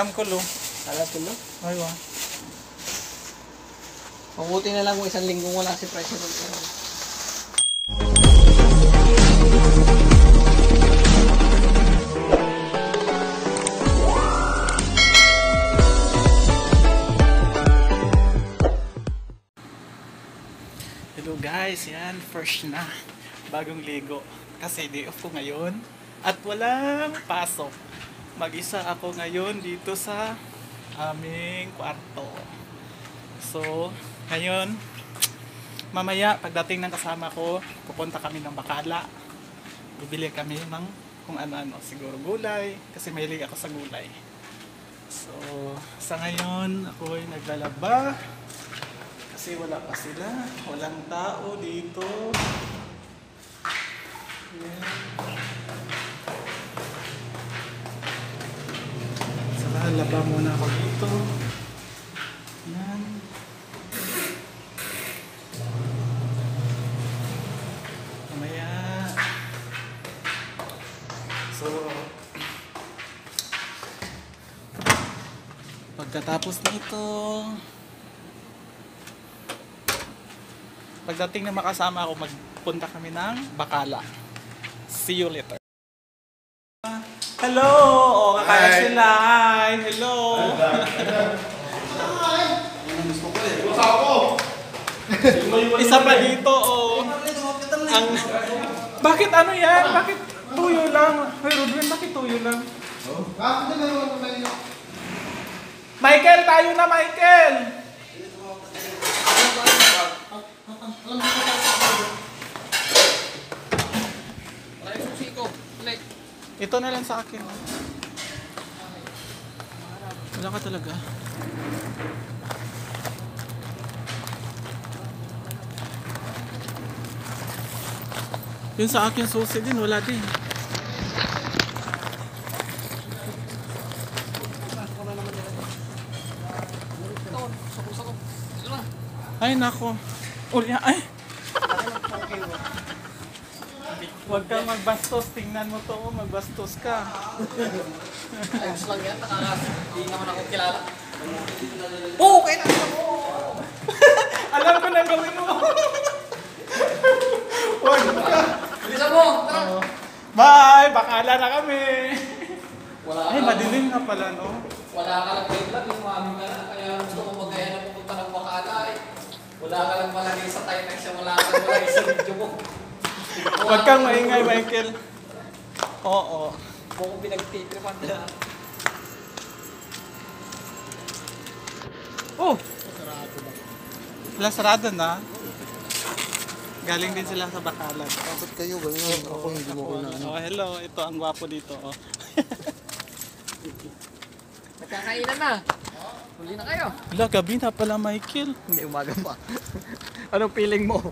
Kamkulo. Alam ko no? Ay, wa. Mabuti na lang kung isang linggong wala si President. Hello guys, yan, first na. Bagong ligo. Kasi day off ko ngayon. At walang pasok. Mag-isa ako ngayon dito sa aming kwarto. So, ngayon, mamaya pagdating ng kasama ko, pupunta kami ng Bakala. Bibili kami ng kung ano-ano. Siguro gulay, kasi mahilig ako sa gulay. So, sa ngayon, ako ay naglalaba. Kasi wala pa sila. Walang tao dito. Yan. Saka laba muna ako dito. Yan. Mamaya. So, pagkatapos nito, pagdating na makasama ako, magpunta kami ng Bakala. See you later. Hello! O, kakaya Hi. sila. Hi! Hello! Isa pa dito, oh. Ang... Bakit ano yan? Bakit tuyo lang? Hey, Ruben, bakit tuyo lang? Michael, tayo na, Michael! Wala yung susi ko. Wala. Ito na lang sa akin. Wala ka talaga. Yun sa akin susi din, wala din. Ay, nako. Uli, ay. Huwag kang magbastos. Tingnan mo to. oh, Magbastos ka. Ayos lang yan. Nakakas. Hindi naman ako kilala. Oo, kailangan ako. Alam ko na gawin mo. Huwag ka. Bilisan mo. Tara. Bye! Bakala na kami. Wala Ay, madilim na pala, no? Wala ka lang wait lang. Yung mami ka na. Kaya gusto ko magkaya na pupunta ng Bakala eh. Wala ka lang malagay sa Timex. Wala ka lang malagay sa video mo. Huwag kang maingay, Michael. Oo. Kung pinagtitripan na. Oh! Wala sarado na. Galing din sila sa Bakalan. Bakit kayo ganyan? Ako hindi mo ko na ano. Oh, hello. Ito ang gwapo dito. Oh. Nagkakainan na. Huli na kayo. Wala, gabi na pala, Michael. Hindi umaga pa. Anong feeling mo?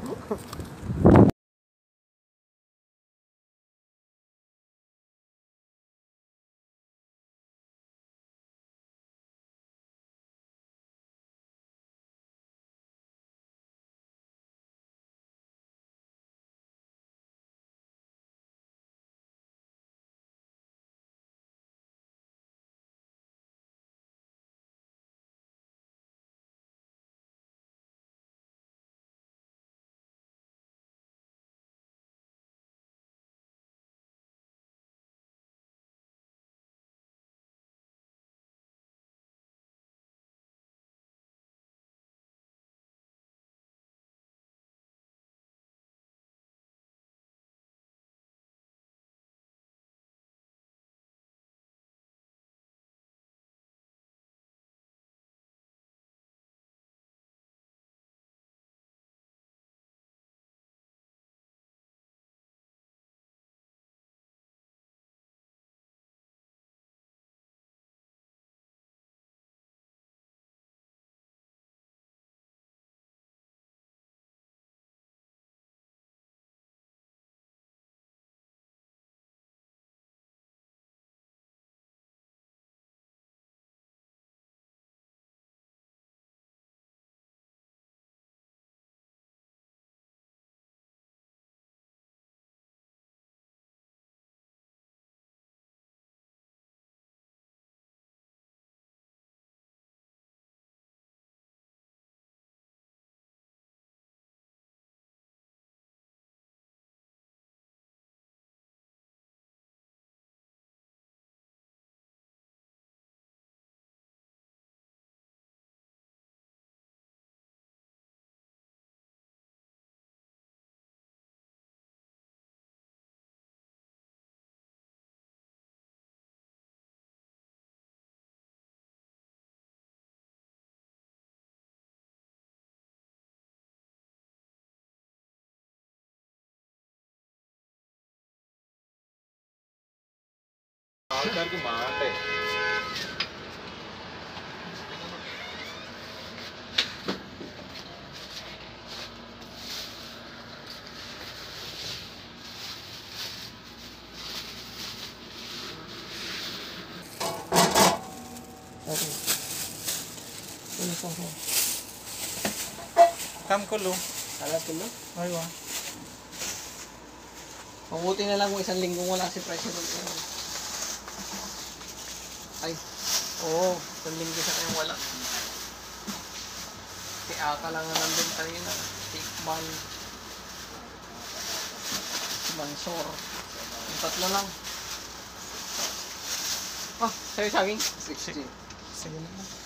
काम कर लो अलग कर भाई वाह वो तीन अलग वो इसलिए वाला से प्राइस है Oo, isang linggo siya kayong wala. Si Aka lang na nandun kanina. Si Ikman. Si Mansor. Yung tatlo lang. Ah, sa'yo saging? 60. Sige na.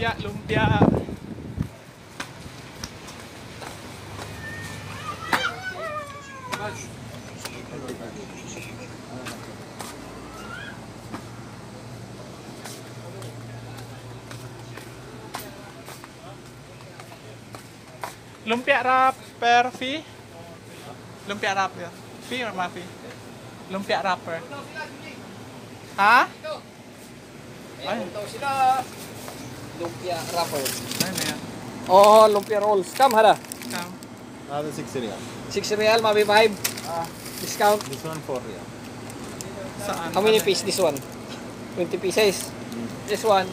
lumpia lumpia. Lumpia rap pervi lumpia rap ya. Vi maaf vi lumpia rapper. Ha? Ay, sila. lumpia wrappers. Oo, oh, lumpia rolls. Come, hara. Come. Ah, 6 real. 6 real, mabi 5. Ah. Discount. This one 4 real. Saan? How many piece this one? 20 pieces. Hmm. This one?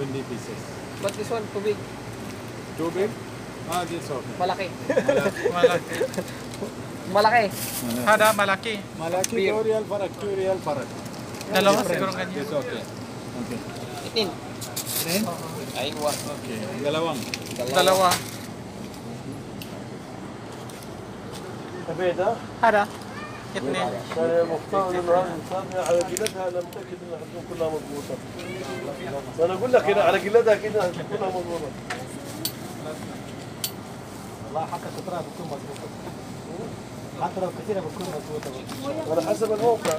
20 pieces. But this one too big. Too big? Ah, this one. Malaki. Malaki. malaki. Hada, malaki. Malaki, 2 real, para 2 real, para. Dalawa siguro ganyan. It's okay. اثنين Itin. Itin? Aywa. Okay. Galawang. Galawang. Dalawa. تبيدة هذا اثنين مختار على جلدها لم تكن انها تكون كلها مضبوطه أنا أقول لك هنا على جلدها كده كلها مضبوطه والله حتى شطرها بتكون مضبوطه حتى لو كثيره بتكون مضبوطه على حسب الموقع